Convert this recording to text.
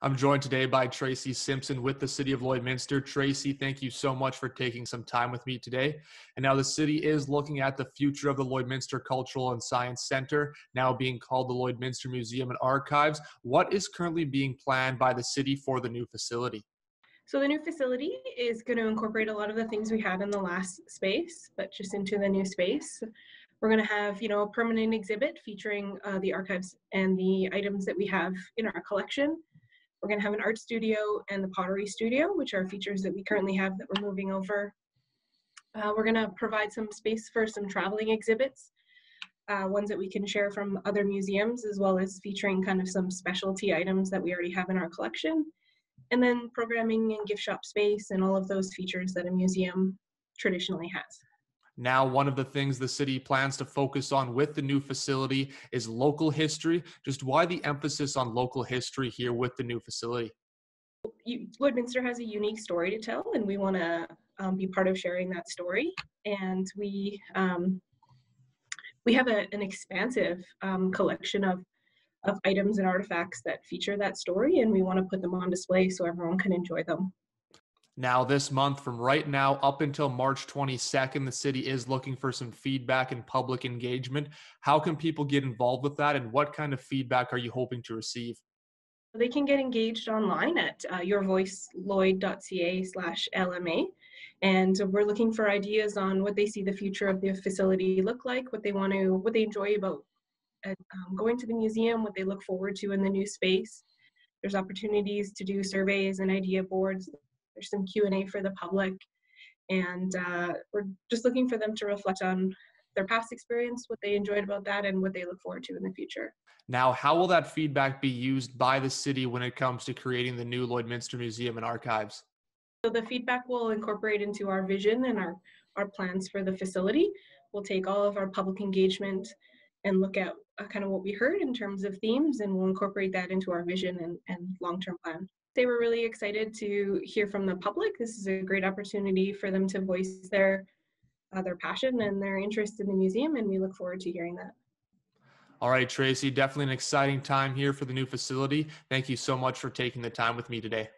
I'm joined today by Tracy Simpson with the City of Lloydminster. Tracy, thank you so much for taking some time with me today. And now the city is looking at the future of the Lloydminster Cultural and Science Center, now being called the Lloydminster Museum and Archives. What is currently being planned by the city for the new facility? So the new facility is going to incorporate a lot of the things we had in the last space, but just into the new space. We're going to have, you know, a permanent exhibit featuring uh, the archives and the items that we have in our collection. We're going to have an art studio and the pottery studio, which are features that we currently have that we're moving over. Uh, we're going to provide some space for some traveling exhibits, uh, ones that we can share from other museums, as well as featuring kind of some specialty items that we already have in our collection. And then programming and gift shop space and all of those features that a museum traditionally has. Now, one of the things the city plans to focus on with the new facility is local history. Just why the emphasis on local history here with the new facility? Lloydminster has a unique story to tell, and we want to um, be part of sharing that story. And we um, we have a, an expansive um, collection of of items and artifacts that feature that story, and we want to put them on display so everyone can enjoy them. Now, this month, from right now up until March 22nd, the city is looking for some feedback and public engagement. How can people get involved with that, and what kind of feedback are you hoping to receive? They can get engaged online at uh, yourvoicelloyd.ca slash LMA. And we're looking for ideas on what they see the future of the facility look like, what they want to, what they enjoy about uh, um, going to the museum, what they look forward to in the new space. There's opportunities to do surveys and idea boards there's some Q&A for the public. And uh, we're just looking for them to reflect on their past experience, what they enjoyed about that, and what they look forward to in the future. Now, how will that feedback be used by the city when it comes to creating the new Lloydminster Museum and Archives? So the feedback will incorporate into our vision and our, our plans for the facility. We'll take all of our public engagement and look at uh, kind of what we heard in terms of themes, and we'll incorporate that into our vision and, and long-term plan they were really excited to hear from the public. This is a great opportunity for them to voice their uh, their passion and their interest in the museum, and we look forward to hearing that. All right, Tracy, definitely an exciting time here for the new facility. Thank you so much for taking the time with me today.